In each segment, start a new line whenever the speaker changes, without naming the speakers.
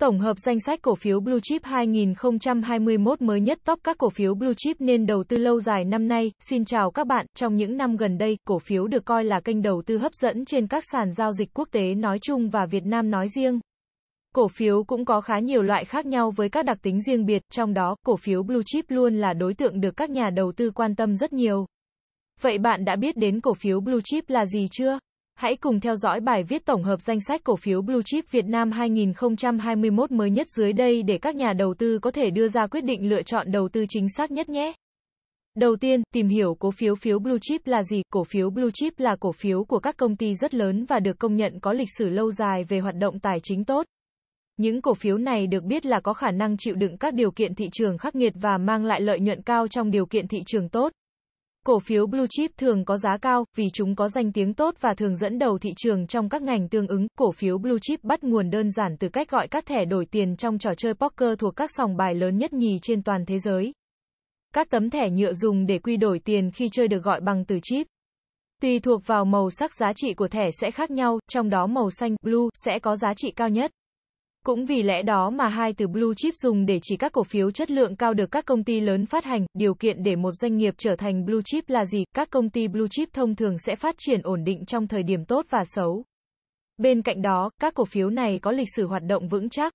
Tổng hợp danh sách cổ phiếu Blue Chip 2021 mới nhất top các cổ phiếu Blue Chip nên đầu tư lâu dài năm nay. Xin chào các bạn, trong những năm gần đây, cổ phiếu được coi là kênh đầu tư hấp dẫn trên các sàn giao dịch quốc tế nói chung và Việt Nam nói riêng. Cổ phiếu cũng có khá nhiều loại khác nhau với các đặc tính riêng biệt, trong đó, cổ phiếu Blue Chip luôn là đối tượng được các nhà đầu tư quan tâm rất nhiều. Vậy bạn đã biết đến cổ phiếu Blue Chip là gì chưa? Hãy cùng theo dõi bài viết tổng hợp danh sách cổ phiếu Blue Chip Việt Nam 2021 mới nhất dưới đây để các nhà đầu tư có thể đưa ra quyết định lựa chọn đầu tư chính xác nhất nhé. Đầu tiên, tìm hiểu cổ phiếu phiếu Blue Chip là gì. Cổ phiếu Blue Chip là cổ phiếu của các công ty rất lớn và được công nhận có lịch sử lâu dài về hoạt động tài chính tốt. Những cổ phiếu này được biết là có khả năng chịu đựng các điều kiện thị trường khắc nghiệt và mang lại lợi nhuận cao trong điều kiện thị trường tốt. Cổ phiếu blue chip thường có giá cao, vì chúng có danh tiếng tốt và thường dẫn đầu thị trường trong các ngành tương ứng. Cổ phiếu blue chip bắt nguồn đơn giản từ cách gọi các thẻ đổi tiền trong trò chơi poker thuộc các sòng bài lớn nhất nhì trên toàn thế giới. Các tấm thẻ nhựa dùng để quy đổi tiền khi chơi được gọi bằng từ chip. Tùy thuộc vào màu sắc giá trị của thẻ sẽ khác nhau, trong đó màu xanh, blue, sẽ có giá trị cao nhất. Cũng vì lẽ đó mà hai từ blue chip dùng để chỉ các cổ phiếu chất lượng cao được các công ty lớn phát hành, điều kiện để một doanh nghiệp trở thành blue chip là gì? Các công ty blue chip thông thường sẽ phát triển ổn định trong thời điểm tốt và xấu. Bên cạnh đó, các cổ phiếu này có lịch sử hoạt động vững chắc.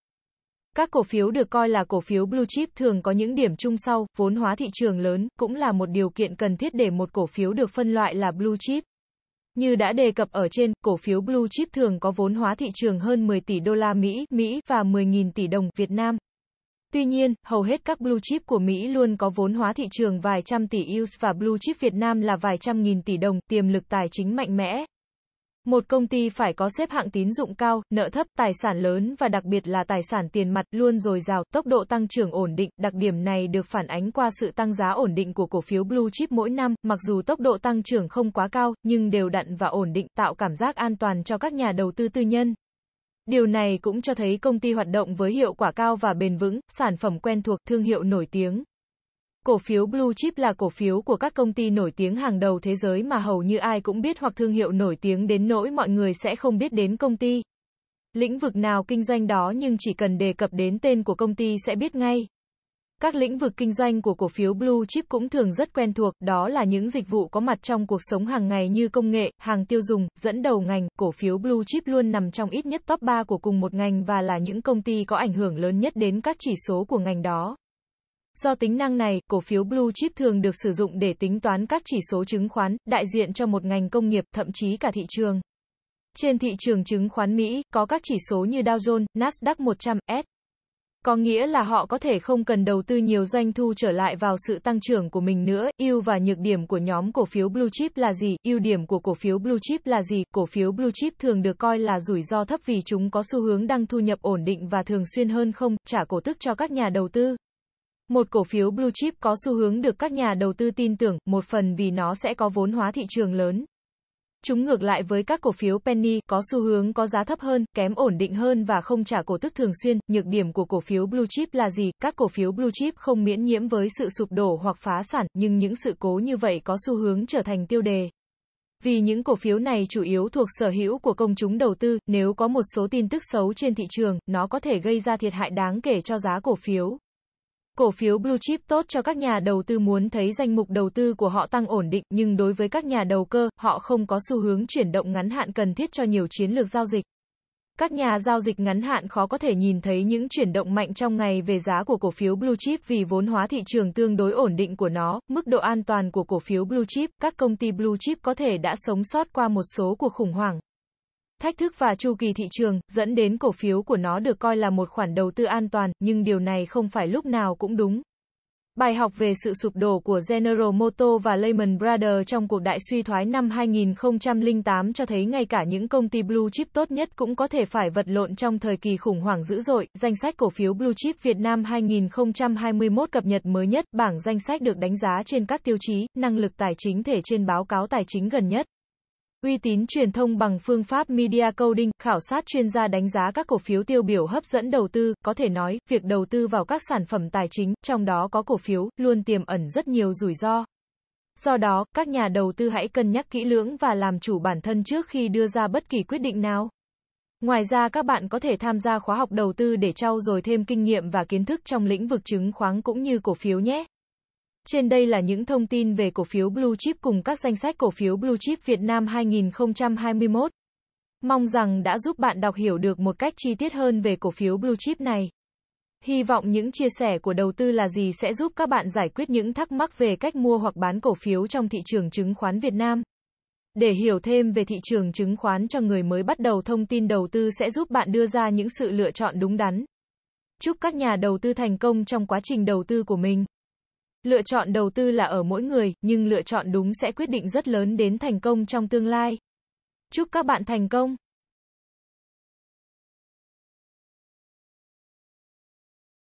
Các cổ phiếu được coi là cổ phiếu blue chip thường có những điểm chung sau, vốn hóa thị trường lớn, cũng là một điều kiện cần thiết để một cổ phiếu được phân loại là blue chip. Như đã đề cập ở trên, cổ phiếu Blue Chip thường có vốn hóa thị trường hơn 10 tỷ đô la Mỹ, Mỹ và 10.000 tỷ đồng Việt Nam. Tuy nhiên, hầu hết các blue chip của Mỹ luôn có vốn hóa thị trường vài trăm tỷ US và blue chip Việt Nam là vài trăm nghìn tỷ đồng, tiềm lực tài chính mạnh mẽ. Một công ty phải có xếp hạng tín dụng cao, nợ thấp, tài sản lớn và đặc biệt là tài sản tiền mặt luôn dồi dào, tốc độ tăng trưởng ổn định. Đặc điểm này được phản ánh qua sự tăng giá ổn định của cổ phiếu blue chip mỗi năm, mặc dù tốc độ tăng trưởng không quá cao, nhưng đều đặn và ổn định, tạo cảm giác an toàn cho các nhà đầu tư tư nhân. Điều này cũng cho thấy công ty hoạt động với hiệu quả cao và bền vững, sản phẩm quen thuộc, thương hiệu nổi tiếng. Cổ phiếu Blue Chip là cổ phiếu của các công ty nổi tiếng hàng đầu thế giới mà hầu như ai cũng biết hoặc thương hiệu nổi tiếng đến nỗi mọi người sẽ không biết đến công ty. Lĩnh vực nào kinh doanh đó nhưng chỉ cần đề cập đến tên của công ty sẽ biết ngay. Các lĩnh vực kinh doanh của cổ phiếu Blue Chip cũng thường rất quen thuộc, đó là những dịch vụ có mặt trong cuộc sống hàng ngày như công nghệ, hàng tiêu dùng, dẫn đầu ngành, cổ phiếu Blue Chip luôn nằm trong ít nhất top 3 của cùng một ngành và là những công ty có ảnh hưởng lớn nhất đến các chỉ số của ngành đó. Do tính năng này, cổ phiếu blue chip thường được sử dụng để tính toán các chỉ số chứng khoán, đại diện cho một ngành công nghiệp, thậm chí cả thị trường. Trên thị trường chứng khoán Mỹ, có các chỉ số như Dow Jones, Nasdaq 100, S. Có nghĩa là họ có thể không cần đầu tư nhiều doanh thu trở lại vào sự tăng trưởng của mình nữa. Ưu và nhược điểm của nhóm cổ phiếu blue chip là gì? Ưu điểm của cổ phiếu blue chip là gì? Cổ phiếu blue chip thường được coi là rủi ro thấp vì chúng có xu hướng đăng thu nhập ổn định và thường xuyên hơn không trả cổ tức cho các nhà đầu tư. Một cổ phiếu blue chip có xu hướng được các nhà đầu tư tin tưởng, một phần vì nó sẽ có vốn hóa thị trường lớn. Chúng ngược lại với các cổ phiếu penny, có xu hướng có giá thấp hơn, kém ổn định hơn và không trả cổ tức thường xuyên. Nhược điểm của cổ phiếu blue chip là gì? Các cổ phiếu blue chip không miễn nhiễm với sự sụp đổ hoặc phá sản, nhưng những sự cố như vậy có xu hướng trở thành tiêu đề. Vì những cổ phiếu này chủ yếu thuộc sở hữu của công chúng đầu tư, nếu có một số tin tức xấu trên thị trường, nó có thể gây ra thiệt hại đáng kể cho giá cổ phiếu. Cổ phiếu blue chip tốt cho các nhà đầu tư muốn thấy danh mục đầu tư của họ tăng ổn định, nhưng đối với các nhà đầu cơ, họ không có xu hướng chuyển động ngắn hạn cần thiết cho nhiều chiến lược giao dịch. Các nhà giao dịch ngắn hạn khó có thể nhìn thấy những chuyển động mạnh trong ngày về giá của cổ phiếu blue chip vì vốn hóa thị trường tương đối ổn định của nó, mức độ an toàn của cổ phiếu blue chip, các công ty blue chip có thể đã sống sót qua một số cuộc khủng hoảng thách thức và chu kỳ thị trường, dẫn đến cổ phiếu của nó được coi là một khoản đầu tư an toàn, nhưng điều này không phải lúc nào cũng đúng. Bài học về sự sụp đổ của General Motors và Lehman Brothers trong cuộc đại suy thoái năm 2008 cho thấy ngay cả những công ty blue chip tốt nhất cũng có thể phải vật lộn trong thời kỳ khủng hoảng dữ dội. Danh sách cổ phiếu blue chip Việt Nam 2021 cập nhật mới nhất, bảng danh sách được đánh giá trên các tiêu chí, năng lực tài chính thể trên báo cáo tài chính gần nhất. Uy tín truyền thông bằng phương pháp Media Coding, khảo sát chuyên gia đánh giá các cổ phiếu tiêu biểu hấp dẫn đầu tư, có thể nói, việc đầu tư vào các sản phẩm tài chính, trong đó có cổ phiếu, luôn tiềm ẩn rất nhiều rủi ro. Do đó, các nhà đầu tư hãy cân nhắc kỹ lưỡng và làm chủ bản thân trước khi đưa ra bất kỳ quyết định nào. Ngoài ra các bạn có thể tham gia khóa học đầu tư để trau dồi thêm kinh nghiệm và kiến thức trong lĩnh vực chứng khoán cũng như cổ phiếu nhé. Trên đây là những thông tin về cổ phiếu Blue Chip cùng các danh sách cổ phiếu Blue Chip Việt Nam 2021. Mong rằng đã giúp bạn đọc hiểu được một cách chi tiết hơn về cổ phiếu Blue Chip này. Hy vọng những chia sẻ của đầu tư là gì sẽ giúp các bạn giải quyết những thắc mắc về cách mua hoặc bán cổ phiếu trong thị trường chứng khoán Việt Nam. Để hiểu thêm về thị trường chứng khoán cho người mới bắt đầu, thông tin đầu tư sẽ giúp bạn đưa ra những sự lựa chọn đúng đắn. Chúc các nhà đầu tư thành công trong quá trình đầu tư của mình. Lựa chọn đầu tư là ở mỗi người, nhưng lựa chọn đúng sẽ quyết định rất lớn đến thành công trong tương lai. Chúc các bạn thành công.